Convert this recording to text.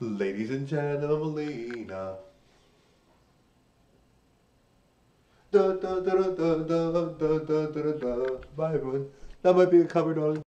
Ladies and gentlemen, da, da, da, da, da, da, da, da, da. Bye, everyone. That might be a cover, darling.